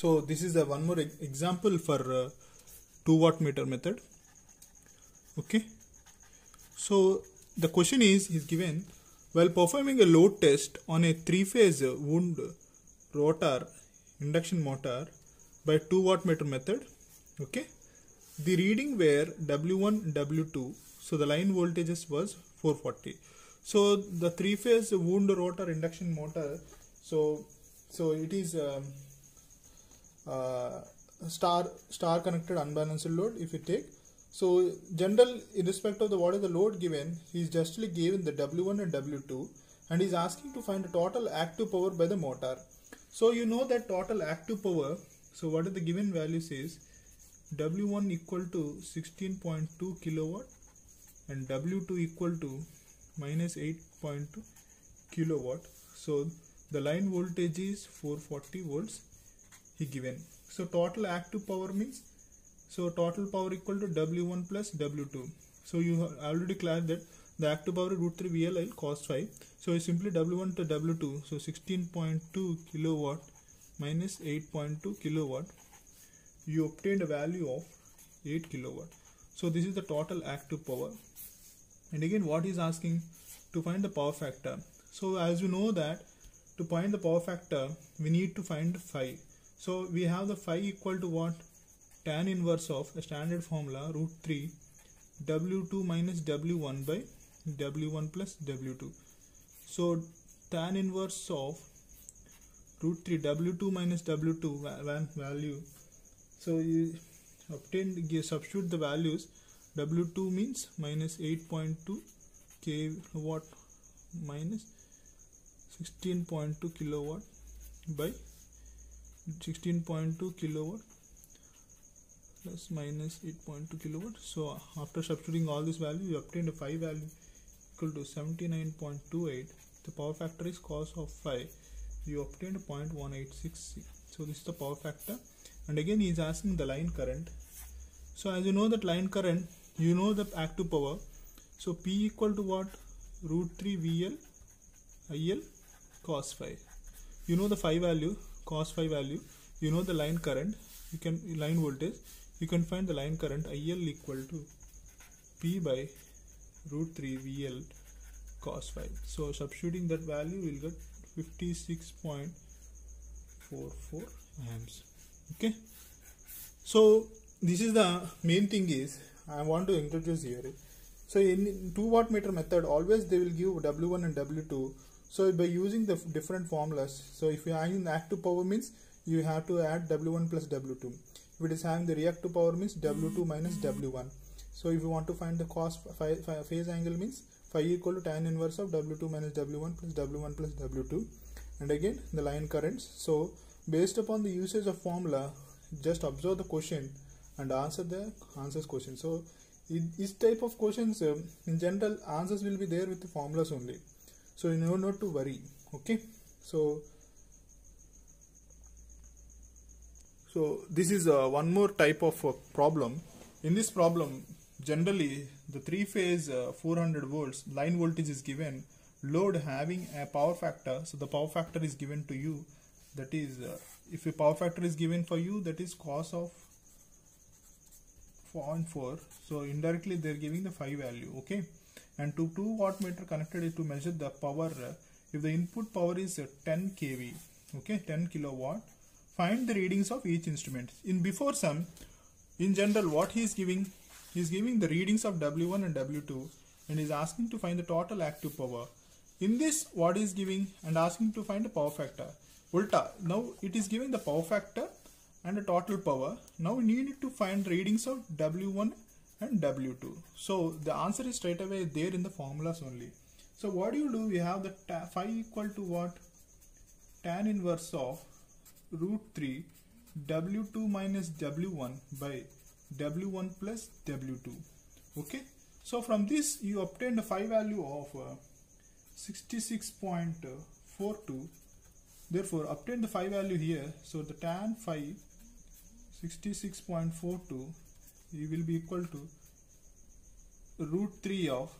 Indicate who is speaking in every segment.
Speaker 1: So this is a one more e- example for uh, 2 watt meter method. Okay. So the question is is given while performing a load test on a three phase wound rotor induction motor by 2 watt meter method. Okay. The reading were W1 W2 so the line voltages was 440 so the three phase wound rotor induction motor so so it is um, Uh, star star connected unbalanced load if you take. So general irrespective of the what is the load given he is justly given the w1 and w2 and he is asking to find the total active power by the motor. So you know that total active power so what is the given value says w1 equal to 16.2 kilowatt and w2 equal to minus 8.2 kilowatt. So the line voltage is 440 volts he given. So total active power means so total power equal to w1 plus w2 so you have already declared that the active power root 3 vl cos phi so simply w1 to w2 so 16.2 kilowatt minus 8.2 kilowatt you obtained a value of 8 kilowatt. So this is the total active power. And again what is asking to find the power factor. So as you know that to find the power factor we need to find phi so we have the phi equal to what? Tan inverse of the standard formula root 3 w2 minus w1 by w1 plus w2 so tan inverse of root 3 w2 minus w2 va- va- value. So you obtain give- substitute the values. W2 means minus 8.2 kilowatt minus 16.2 kilowatt by 16.2 kilowatt plus minus 8.2 kilowatt. So after substituting all this value you obtain a phi value equal to 79.28 the power factor is cos of phi. You obtained 0.186 so this is the power factor. And again he is asking the line current. So as you know that line current you know the active power. So p equal to what? Root 3 vl il cos phi. You know the phi value cos phi value you know the line current you can line voltage you can find the line current il equal to p by root 3 vl cos phi. So substituting that value we'll get 56.44 amps. Okay? So this is the main thing is i want to introduce here. So in 2 watt meter method always they will give w1 and w2 so by using the different formulas so if you are the active power means you have to add w1 plus w2 if it is having the reactive power means w2 minus w1 so if you want to find the cos phase angle means phi equal to tan inverse of w2 minus w1 plus w1 plus w2 and again the line currents. So based upon the usage of formula just observe the question and answer the answers question. So in this type of questions um, in general answers will be there with the formulas only so you know not to worry okay? So so this is uh, one more type of uh, problem. In this problem generally the three phase uh, 400 volts line voltage is given load having a power factor so the power factor is given to you. That is uh, if a power factor is given for you that is cos of 0.4 so indirectly they're giving the phi value okay and to 2 watt meter connected is to measure the power uh, if the input power is uh, 10 kV okay 10 kilowatt find the readings of each instrument. In before sum in general what he is giving he is giving the readings of w1 and w2 and is asking to find the total active power. In this what is giving and asking to find the power factor. Ulta now it is giving the power factor and the total power. Now we need to find readings of w1 and w2 so the answer is straight away there in the formulas only. So what do you do? We have the phi equal to what? Tan inverse of root 3 w2 minus w1 by w1 plus w2 okay? So from this you obtain the phi value of uh, 66.42 therefore obtain the phi value here. So the tan phi 66.42 you will be equal to root 3 of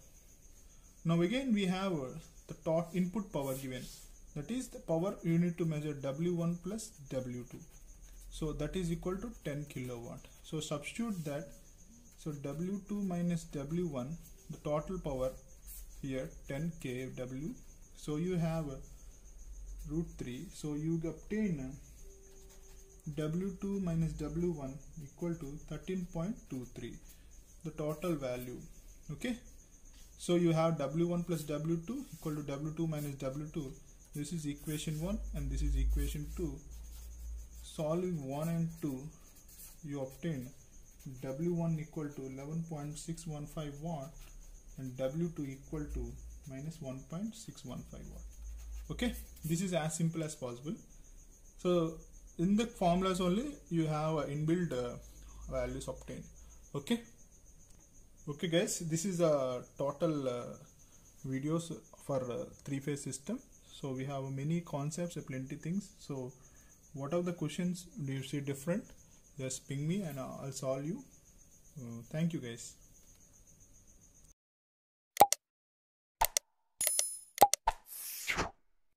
Speaker 1: now again we have uh, the tot input power given. That is the power you need to measure w1 plus w2 so that is equal to 10 kilowatt. So substitute that. So w2 minus w1 the total power here 10 kW. So you have uh, root 3 so you obtain uh, w2 minus w1 equal to 13.23 the total value okay? So you have w1 plus w2 equal to w2 minus w2 this is equation 1 and this is equation 2 solving 1 and 2 you obtain w1 equal to 11.615 watt and w2 equal to minus 1.615 watt okay? This is as simple as possible. So in the formulas only you have inbuilt uh, values obtained. Okay? Okay guys this is a total uh, videos for uh, three phase system. So we have many concepts plenty things. So what are the questions? Do you see different? Just ping me and i'll solve you. Uh, thank you guys